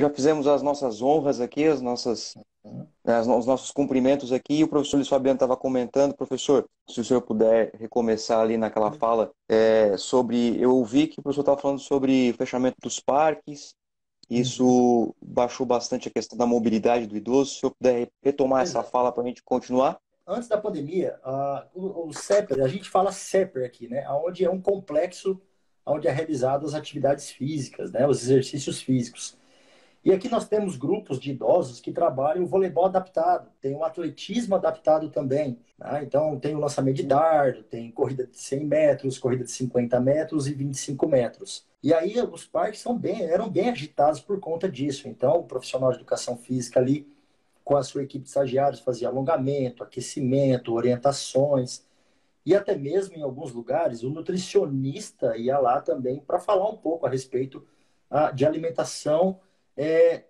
já fizemos as nossas honras aqui, as nossas, né, os nossos cumprimentos aqui, e o professor Luiz Fabiano estava comentando, professor, se o senhor puder recomeçar ali naquela fala, é, sobre, eu ouvi que o professor estava falando sobre fechamento dos parques, isso baixou bastante a questão da mobilidade do idoso, se o senhor puder retomar essa fala para a gente continuar. Antes da pandemia, o, o CEPER, a gente fala CEPER aqui, né, onde é um complexo onde é realizadas as atividades físicas, né, os exercícios físicos. E aqui nós temos grupos de idosos que trabalham o voleibol adaptado, tem o atletismo adaptado também. Né? Então, tem o lançamento de dardo, tem corrida de 100 metros, corrida de 50 metros e 25 metros. E aí os parques são bem, eram bem agitados por conta disso. Então, o profissional de educação física ali, com a sua equipe de estagiários, fazia alongamento, aquecimento, orientações. E até mesmo em alguns lugares, o nutricionista ia lá também para falar um pouco a respeito ah, de alimentação é,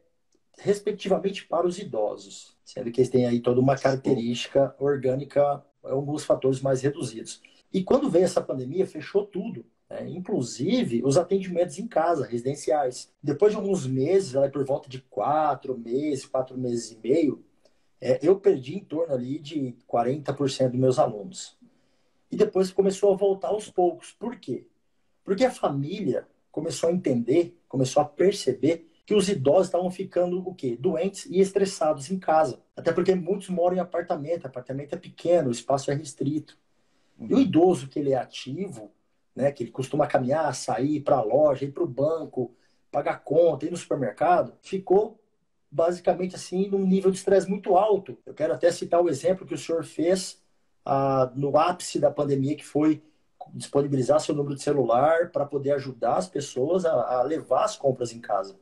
respectivamente para os idosos, sendo que eles têm aí toda uma característica orgânica, alguns fatores mais reduzidos. E quando veio essa pandemia, fechou tudo. Né? Inclusive os atendimentos em casa, residenciais. Depois de alguns meses, por volta de quatro meses, quatro meses e meio, é, eu perdi em torno ali de 40% dos meus alunos. E depois começou a voltar aos poucos. Por quê? Porque a família começou a entender, começou a perceber que os idosos estavam ficando o quê? Doentes e estressados em casa. Até porque muitos moram em apartamento, apartamento é pequeno, o espaço é restrito. E o uhum. idoso que ele é ativo, né, que ele costuma caminhar, sair para a loja, ir para o banco, pagar conta, ir no supermercado, ficou basicamente assim num nível de estresse muito alto. Eu quero até citar o exemplo que o senhor fez ah, no ápice da pandemia, que foi disponibilizar seu número de celular para poder ajudar as pessoas a, a levar as compras em casa.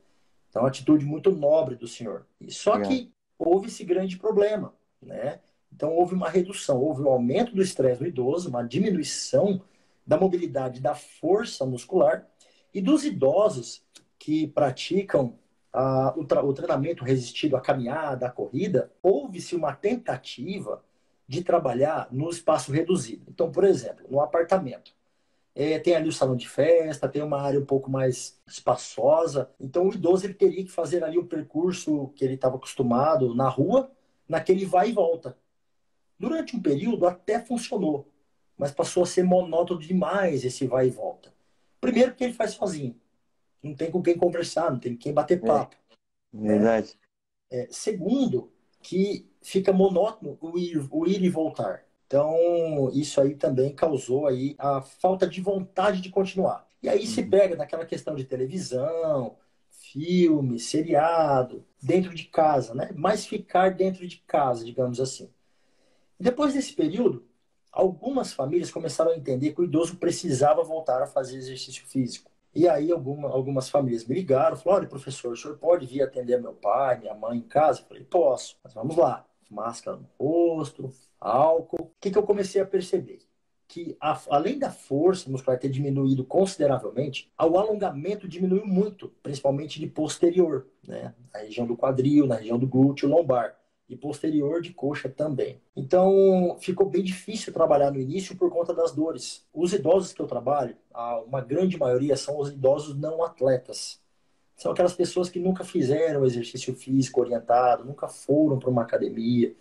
Então, atitude muito nobre do senhor. E só é. que houve esse grande problema, né? Então, houve uma redução, houve um aumento do estresse do idoso, uma diminuição da mobilidade da força muscular e dos idosos que praticam ah, o, o, treinamento resistido à caminhada, à corrida, houve-se uma tentativa de trabalhar no espaço reduzido. Então, por exemplo, no apartamento. É, tem ali o salão de festa, tem uma área um pouco mais espaçosa. Então, o idoso ele teria que fazer ali o percurso que ele estava acostumado na rua, naquele vai e volta. Durante um período até funcionou, mas passou a ser monótono demais esse vai e volta. Primeiro, porque ele faz sozinho. Não tem com quem conversar, não tem com quem bater é. papo. É, verdade. É, segundo, que fica monótono o ir, o ir e voltar. Então, isso aí também causou aí a falta de vontade de continuar. E aí se uhum. pega naquela questão de televisão, filme, seriado, dentro de casa, né? Mas ficar dentro de casa, digamos assim. Depois desse período, algumas famílias começaram a entender que o idoso precisava voltar a fazer exercício físico. E aí alguma, algumas famílias me ligaram, falaram, olha, professor, o senhor pode vir atender meu pai, minha mãe em casa? Eu falei, posso, mas vamos lá. Máscara no rosto, álcool. O que, que eu comecei a perceber? Que a, além da força muscular ter diminuído consideravelmente, o alongamento diminuiu muito, principalmente de posterior, né? Na região do quadril, na região do glúteo lombar e posterior de coxa também. Então, ficou bem difícil trabalhar no início por conta das dores. Os idosos que eu trabalho, uma grande maioria são os idosos não atletas. São aquelas pessoas que nunca fizeram exercício físico orientado, nunca foram para uma academia,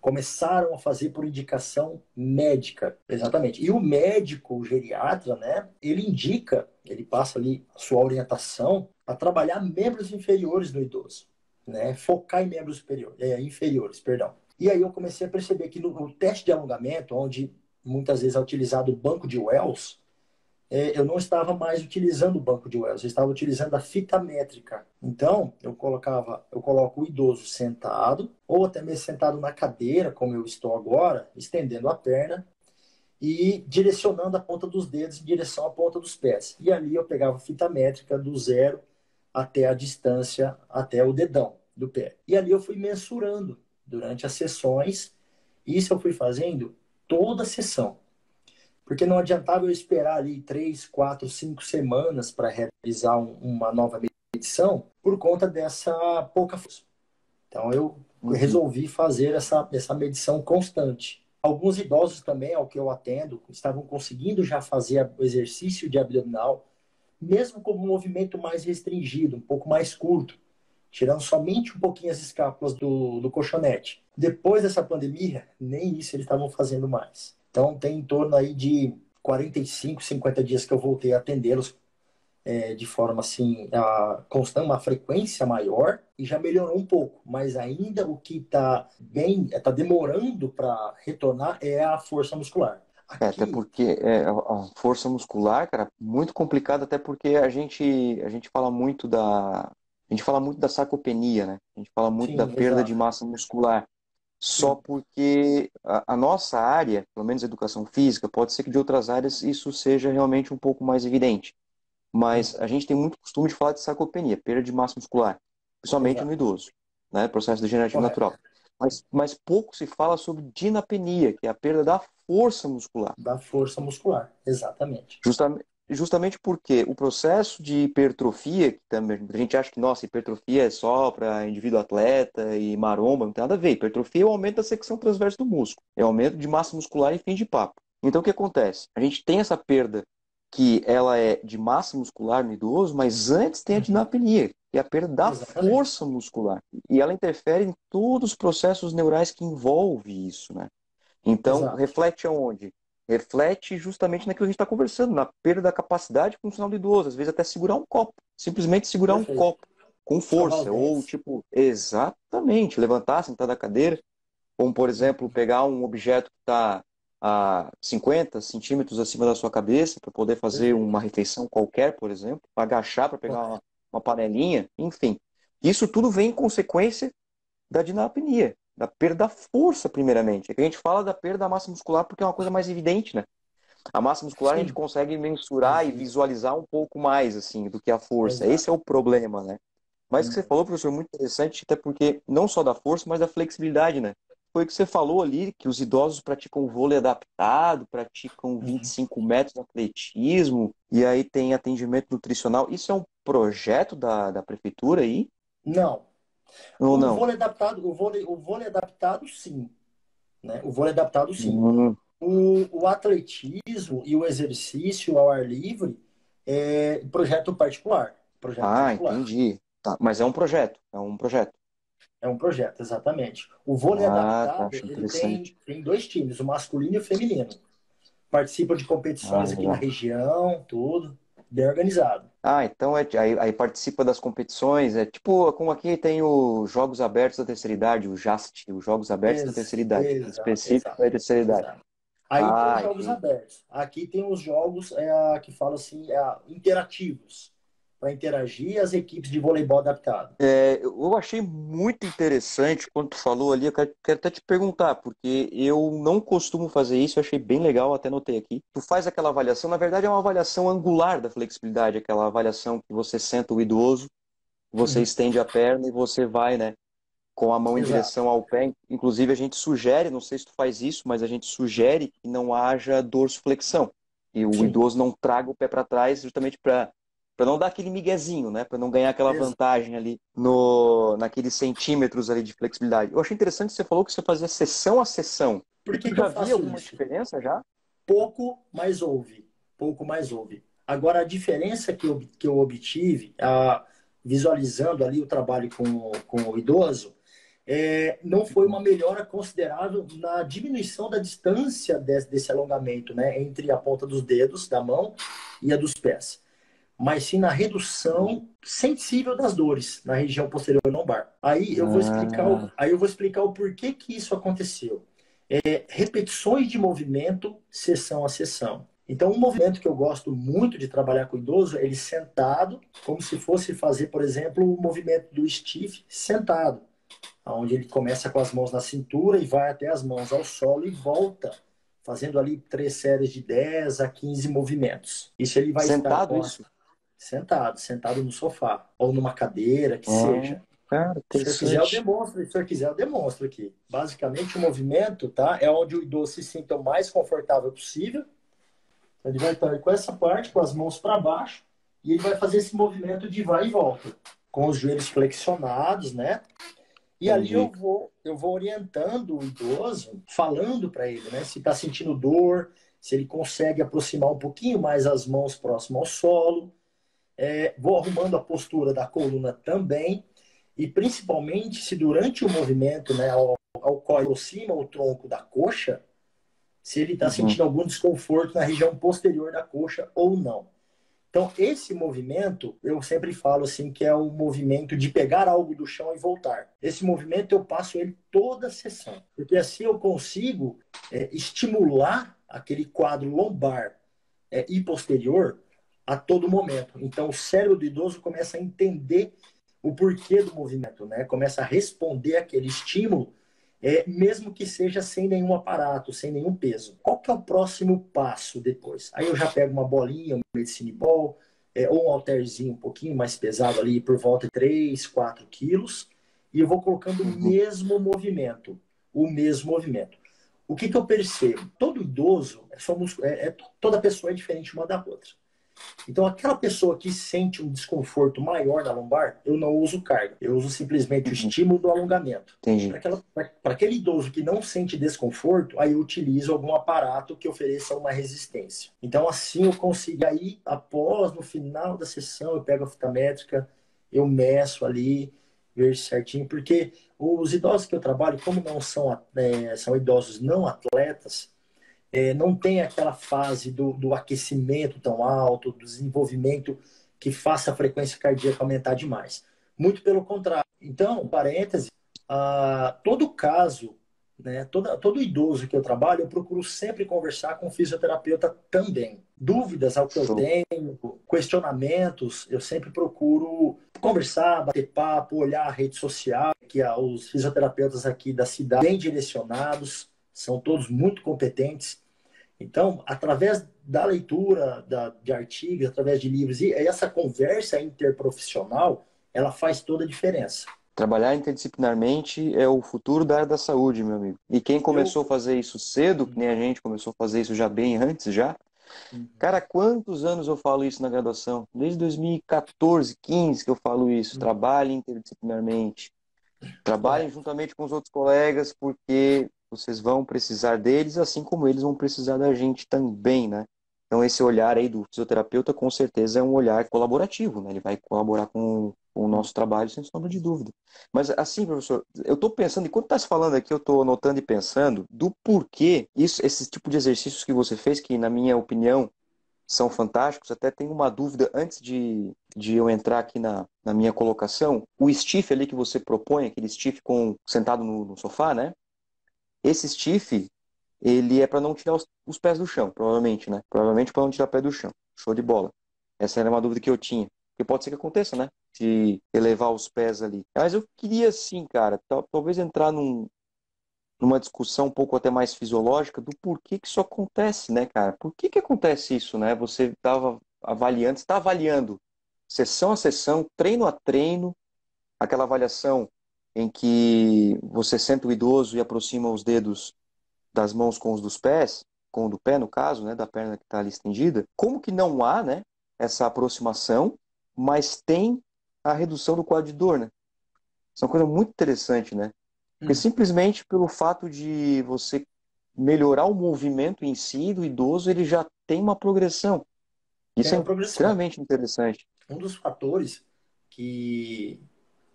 começaram a fazer por indicação médica. Exatamente. E o médico, o geriatra, né, ele indica, ele passa ali a sua orientação a trabalhar membros inferiores do idoso, né, focar em membros superiores, é, inferiores, perdão. E aí eu comecei a perceber que no, no teste de alongamento, onde muitas vezes é utilizado o banco de Wells, eu não estava mais utilizando o banco de Wells, eu estava utilizando a fita métrica. Então, eu colocava, eu coloco o idoso sentado, ou até mesmo sentado na cadeira, como eu estou agora, estendendo a perna e direcionando a ponta dos dedos em direção à ponta dos pés. E ali eu pegava a fita métrica do zero até a distância, até o dedão do pé. E ali eu fui mensurando durante as sessões. Isso eu fui fazendo toda a sessão. Porque não adiantava eu esperar ali três, quatro, cinco semanas para realizar um, uma nova medição por conta dessa pouca força. Então eu uhum. resolvi fazer essa, essa medição constante. Alguns idosos também, ao que eu atendo, estavam conseguindo já fazer o exercício de abdominal, mesmo com um movimento mais restringido, um pouco mais curto. tirando somente um pouquinho as escápulas do, do colchonete. Depois dessa pandemia, nem isso eles estavam fazendo mais. Então, tem em torno aí de 45, 50 dias que eu voltei a atendê-los é, de forma assim, a, constante, uma frequência maior e já melhorou um pouco. Mas ainda o que está bem, está demorando para retornar é a força muscular. Aqui... É, até porque é, a força muscular, cara, muito complicado, até porque a gente, a gente fala muito da. A gente fala muito da sarcopenia, né? A gente fala muito Sim, da perda exato. de massa muscular. Só porque a, a, nossa área, pelo menos a educação física, pode ser que de outras áreas isso seja realmente um pouco mais evidente. Mas a gente tem muito costume de falar de sarcopenia, perda de massa muscular, principalmente exato. no idoso, né? Processo degenerativo Correto. natural. Mas, mas pouco se fala sobre dinapenia, que é a perda da força muscular. Da força muscular, exatamente. Justamente, justamente porque o processo de hipertrofia, que também a gente acha que, nossa, hipertrofia é só para indivíduo atleta e maromba, não tem nada a ver. Hipertrofia é o aumento da secção transversa do músculo, é o aumento de massa muscular em fim de papo. Então o que acontece? A gente tem essa perda que ela é de massa muscular no idoso, mas antes tem a uhum. dinapenia, que é a perda da Exatamente. força muscular. E ela interfere em todos os processos neurais que envolvem isso, né? Então, Exato. reflete aonde? Reflete justamente naquilo que a gente está conversando, na perda da capacidade funcional do idoso, às vezes até segurar um copo, simplesmente segurar Perfeito. um copo com força, ou tipo, exatamente, levantar, sentar da cadeira, como por exemplo, pegar um objeto que está a 50 centímetros acima da sua cabeça para poder fazer uma refeição qualquer, por exemplo, agachar para pegar uma, uma panelinha, enfim. Isso tudo vem em consequência da dinapnia da perda da força, primeiramente. É que a gente fala da perda da massa muscular porque é uma coisa mais evidente, né? A massa muscular Sim. a gente consegue mensurar e visualizar um pouco mais, assim, do que a força. Exato. Esse é o problema, né? Mas o que você falou, professor, é muito interessante, até porque não só da força, mas da flexibilidade, né? Foi o que você falou ali, que os idosos praticam vôlei adaptado, praticam 25 uhum. metros de atletismo, e aí tem atendimento nutricional. Isso é um projeto da, da prefeitura aí? Não, ou o não? vôlei adaptado, o vôlei, o vôlei adaptado, sim. Né? O vôlei adaptado, sim. Uhum. O, o atletismo e o exercício ao ar livre é projeto particular. Projeto ah, particular. entendi. Tá. Mas é um projeto, é um projeto. É um projeto, exatamente. O vôlei ah, adaptado tá, ele tem, tem dois times, o masculino e o feminino. Participa de competições ah, aqui na região, tudo bem organizado. Ah, então é, aí, aí, participa das competições, é tipo, como aqui tem os Jogos Abertos da Terceira Idade, o JAST, os Jogos Abertos Ex da Terceira Idade, exato, específico exato, da Terceira Idade. Exato. Aí ah, tem os Jogos Abertos. Aqui tem os jogos é, que falam assim, é, interativos para interagir as equipes de voleibol adaptado. É, eu achei muito interessante quando tu falou ali, eu quero, quero, até te perguntar, porque eu não costumo fazer isso, eu achei bem legal, até notei aqui. Tu faz aquela avaliação, na verdade é uma avaliação angular da flexibilidade, aquela avaliação que você senta o idoso, você uhum. estende a perna e você vai, né, com a mão Exato. em direção ao pé. Inclusive a gente sugere, não sei se tu faz isso, mas a gente sugere que não haja dorsiflexão. E o Sim. idoso não traga o pé para trás justamente para para não dar aquele miguezinho, né? Para não ganhar aquela vantagem ali no naqueles centímetros ali de flexibilidade. Eu achei interessante que você falou que você fazia sessão a sessão. Por que, já havia alguma isso? diferença já? Pouco, mas houve. Pouco, mais houve. Agora, a diferença que eu, que eu obtive, a, visualizando ali o trabalho com, com o idoso, é, não foi uma melhora considerável na diminuição da distância desse, desse alongamento né, entre a ponta dos dedos da mão e a dos pés mas sim na redução sensível das dores na região posterior lombar. Aí eu vou explicar, o, ah. aí eu vou explicar o porquê que isso aconteceu. É, repetições de movimento, sessão a sessão. Então, um movimento que eu gosto muito de trabalhar com o idoso é ele sentado, como se fosse fazer, por exemplo, o movimento do stiff sentado, onde ele começa com as mãos na cintura e vai até as mãos ao solo e volta, fazendo ali três séries de 10 a 15 movimentos. Isso ele vai sentado estar isso? Sentado, sentado no sofá. Ou numa cadeira, que seja. Cara, se eu quiser, eu demonstro. Se eu quiser, eu demonstro aqui. Basicamente, o movimento tá, é onde o idoso se sinta o mais confortável possível. Ele vai estar com essa parte, com as mãos para baixo, e ele vai fazer esse movimento de vai e volta, com os joelhos flexionados, né? E ali eu vou, eu vou orientando o idoso, falando para ele, né? Se está sentindo dor, se ele consegue aproximar um pouquinho mais as mãos próximo ao solo, é, vou arrumando a postura da coluna também. E principalmente se durante o movimento, né, ao, ao qual aproxima o tronco da coxa, se ele está uhum. sentindo algum desconforto na região posterior da coxa ou não. Então, esse movimento, eu sempre falo assim, que é o movimento de pegar algo do chão e voltar. Esse movimento eu passo ele toda a sessão, porque assim eu consigo é, estimular aquele quadro lombar é, e posterior a todo momento. Então, o cérebro do idoso começa a entender o porquê do movimento, né? Começa a responder aquele estímulo, é, mesmo que seja sem nenhum aparato, sem nenhum peso. Qual que é o próximo passo depois? Aí eu já pego uma bolinha, um medicine ball, é, ou um halterzinho um pouquinho mais pesado ali, por volta de 3, 4 quilos, e eu vou colocando o uhum. mesmo movimento, o mesmo movimento. O que, que eu percebo? Todo idoso, somos, é, é, toda pessoa é diferente uma da outra. Então, aquela pessoa que sente um desconforto maior na lombar, eu não uso carga. Eu uso simplesmente o uhum. estímulo do alongamento. Para aquele idoso que não sente desconforto, aí eu utilizo algum aparato que ofereça uma resistência. Então, assim eu consigo. Aí, após, no final da sessão, eu pego a fita métrica, eu meço ali, ver certinho, porque os idosos que eu trabalho, como não são, é, são idosos não atletas, é, não tem aquela fase do, do aquecimento tão alto, do desenvolvimento que faça a frequência cardíaca aumentar demais. Muito pelo contrário. Então, parêntese, ah, todo caso, né, todo, todo idoso que eu trabalho, eu procuro sempre conversar com o fisioterapeuta também. Dúvidas ao que eu tenho, questionamentos, eu sempre procuro conversar, bater papo, olhar a rede social, que os fisioterapeutas aqui da cidade bem direcionados, são todos muito competentes. Então, através da leitura da, de artigos, através de livros, e essa conversa interprofissional, ela faz toda a diferença. Trabalhar interdisciplinarmente é o futuro da área da saúde, meu amigo. E quem começou Eu... a fazer isso cedo, que nem a gente começou a fazer isso já bem antes, já. Uhum. Cara, quantos anos eu falo isso na graduação? Desde 2014, 15 que eu falo isso. Uhum. Trabalhe interdisciplinarmente. Trabalhem juntamente com os outros colegas, porque vocês vão precisar deles, assim como eles vão precisar da gente também, né? Então esse olhar aí do fisioterapeuta com certeza é um olhar colaborativo, né? Ele vai colaborar com, com o nosso trabalho sem sombra de dúvida. Mas assim, professor, eu estou pensando, enquanto está se falando aqui, eu estou anotando e pensando do porquê isso, esse tipo de exercícios que você fez, que na minha opinião são fantásticos. Até tenho uma dúvida antes de, de eu entrar aqui na, na minha colocação. O stiff ali que você propõe, aquele stiff com, sentado no, no sofá, né? Esse stiff, ele é para não tirar os, os, pés do chão, provavelmente, né? Provavelmente para não tirar o pé do chão. Show de bola. Essa era uma dúvida que eu tinha. Que pode ser que aconteça, né? De elevar os pés ali. Mas eu queria, sim, cara, talvez entrar num, numa discussão um pouco até mais fisiológica do porquê que isso acontece, né, cara? Por que que acontece isso, né? Você estava avaliando, está avaliando sessão a sessão, treino a treino, aquela avaliação em que você senta o idoso e aproxima os dedos das mãos com os dos pés, com o do pé no caso, né, da perna que está ali estendida, como que não há, né, essa aproximação, mas tem a redução do quadro de dor, né? Isso é uma coisa muito interessante, né? Porque hum. simplesmente pelo fato de você melhorar o movimento em si do idoso, ele já tem uma progressão. Isso é, é extremamente interessante. Um dos fatores que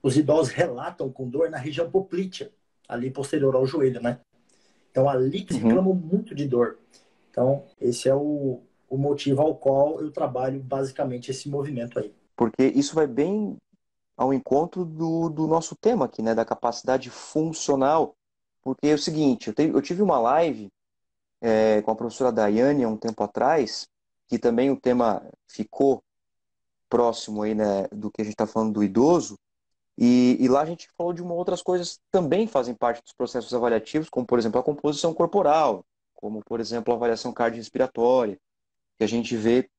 os idosos relatam com dor na região poplítea, ali posterior ao joelho, né? Então, ali que uhum. reclamam muito de dor. Então, esse é o, o motivo ao qual eu trabalho basicamente esse movimento aí. Porque isso vai bem ao encontro do, do nosso tema aqui, né? Da capacidade funcional. Porque é o seguinte, eu, eu tive uma live é, com a professora Daiane há um tempo atrás, que também o tema ficou próximo aí, né, do que a gente está falando do idoso, e, e, lá a gente falou de uma outras coisas que também fazem parte dos processos avaliativos, como por exemplo a composição corporal, como por exemplo a avaliação cardiorrespiratória, que a gente vê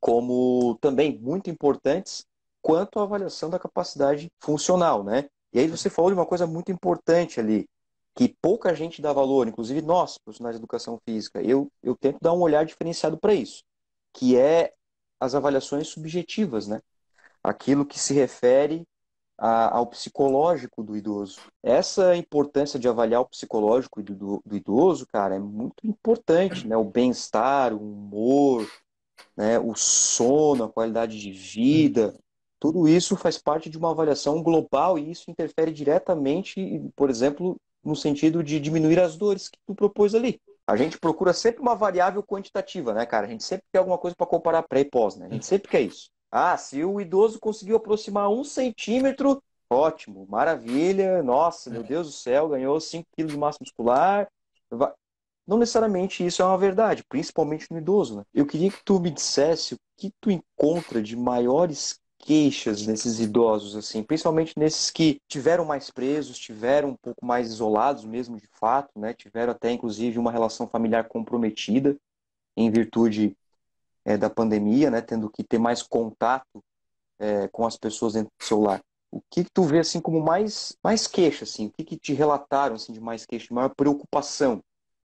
como também muito importantes quanto à avaliação da capacidade funcional, né? E aí você falou de uma coisa muito importante ali, que pouca gente dá valor, inclusive nós, profissionais de educação física. Eu, eu tento dar um olhar diferenciado para isso, que é as avaliações subjetivas, né? Aquilo que se refere a, ao psicológico do idoso. Essa importância de avaliar o psicológico do, do idoso, cara, é muito importante, né? O bem-estar, o humor, né? o sono, a qualidade de vida. Tudo isso faz parte de uma avaliação global e isso interfere diretamente, por exemplo, no sentido de diminuir as dores que tu propôs ali. A gente procura sempre uma variável quantitativa, né, cara? A gente sempre quer alguma coisa para comparar pré e pós, né? A gente sempre quer isso. Ah, se o idoso conseguiu aproximar um centímetro, ótimo, maravilha, nossa, meu Deus do céu, ganhou 5 quilos de massa muscular. Não necessariamente isso é uma verdade, principalmente no idoso, né? Eu queria que tu me dissesse o que tu encontra de maiores queixas nesses idosos, assim, principalmente nesses que tiveram mais presos, tiveram um pouco mais isolados mesmo de fato, né? Tiveram até inclusive uma relação familiar comprometida em virtude é, da pandemia, né? Tendo que ter mais contato é, com as pessoas dentro do seu lar. O que, que tu vê assim como mais mais queixa, assim? O que, que te relataram assim de mais queixa, de maior preocupação